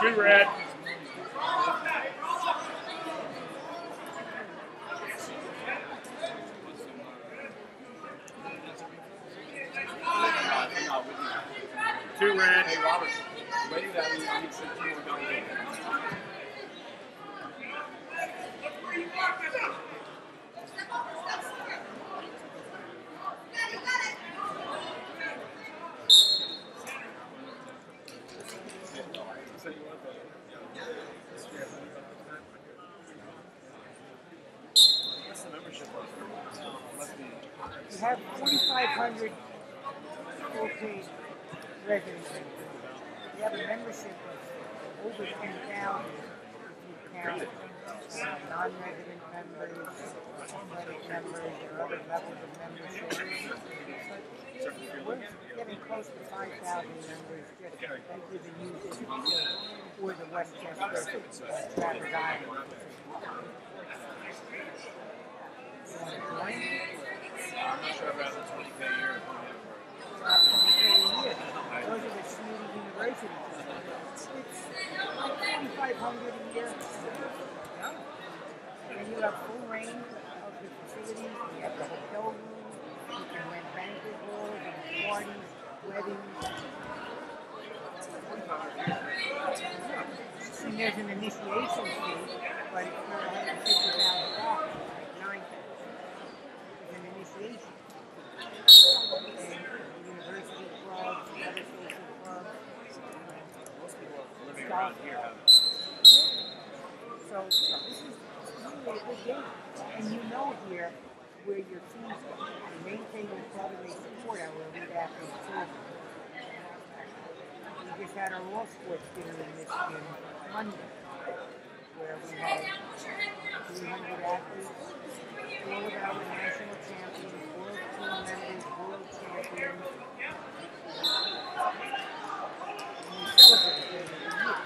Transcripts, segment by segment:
Two red. Two red. Hey, Robert, ready that we need some more going in. What's the membership like? Must be. You have 4,500 full-paid residents. You have a membership of over 10,000 if you count non-resident members, athletic members, or other levels of membership. We're getting close to 5,000 members just with the new system for the Westchester uh, Travers Island. You want to join? I'm not sure about the 20k a year. 20K a year. Those are the SUNY University. It's like 4,500 a year. And you have full range of facilities. You have the hotel. You can rent banquet halls and parties, weddings. There's an initiation fee, but it's not $150,000, like 9000 It's an initiation. And university clubs, other social clubs. Most people living around here have So this is a good game. And you know here where your teams go. The main thing we probably support our elite athletes too. We just had our law sports dinner in Michigan Monday, where we had 300 athletes, all of our national champions, world team members, world champions. And we celebrate them every year.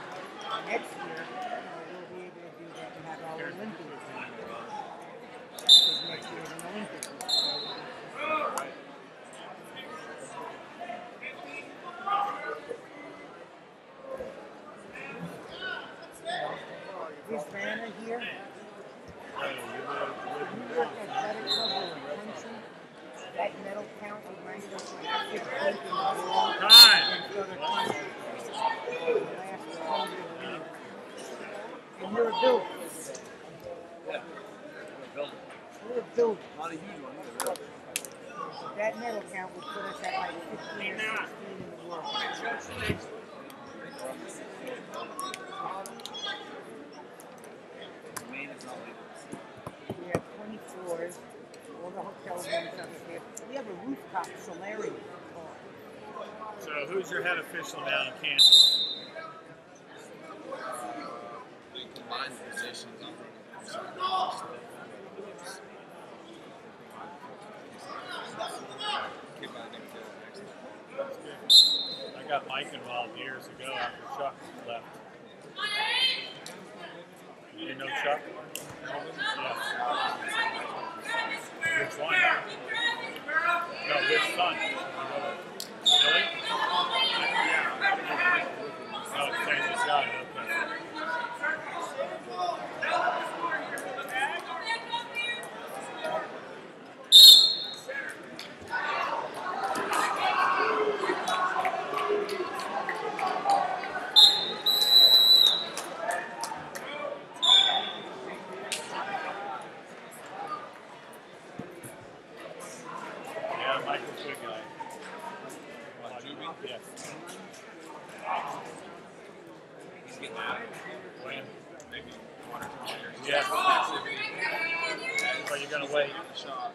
Next year, we'll be able to do that and have our Olympians in. Because next year is an Olympic. Here, New York Athletic Club will attention. That medal count would rank us like 15th in the world Time. against other countries. The last hundred years. And you're a builder. yeah. Not a huge one either. That medal count would put us at like 15 or 16 in the world. We have 20 floors, all the hotel rooms upstairs. We have a rooftop solarium. So who's your head official now in Kansas? they combine the positions. I think. Kid by the name of Taylor Jackson. I got Mike involved years ago after Chuck left. You know Chuck? Yeah. Which one? No, which son? Billy? Oh, it's Kansas guy. Okay. Yeah, Michael's a good guy. Yes. He's getting out. When? Maybe one or two years. Yes. But you're gonna wait. Shot.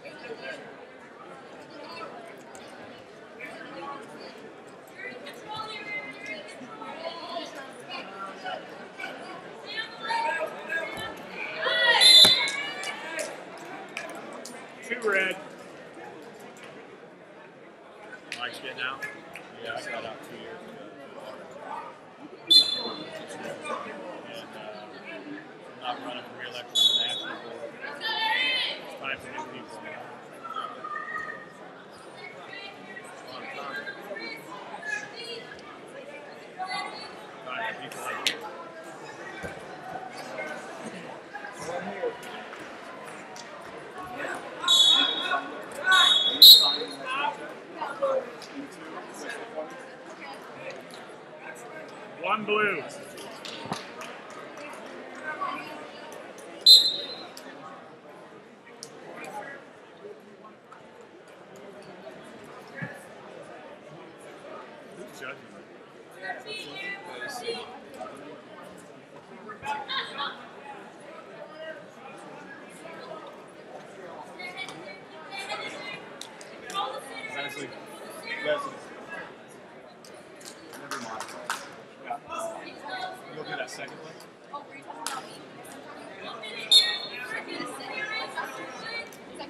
Two red. Mike's getting out? Yeah, I got out two years ago. And uh, not running for re-election on the national board. It's time for new people. Time for people like you. One blue.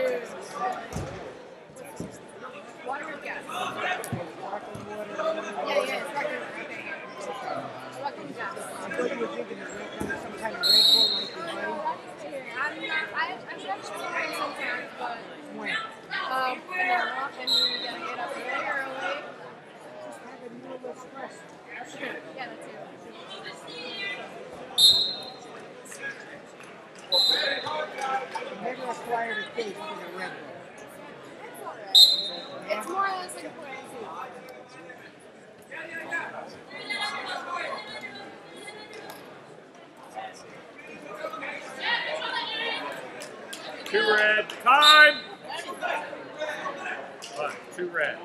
There's water and gas. Yeah, yeah, it's sparkling water. Okay, yeah. Sparkling gas. I thought you were thinking of some kind of Red Bull like the. I'm not, I, I'm not sure sometimes, but When? um, when I'm off and we gotta get up really early. Just have a Newell Express. yeah, that's it. Never acquired for the Red Bull. It's more or less like a plan. Two red. Time. One, two red.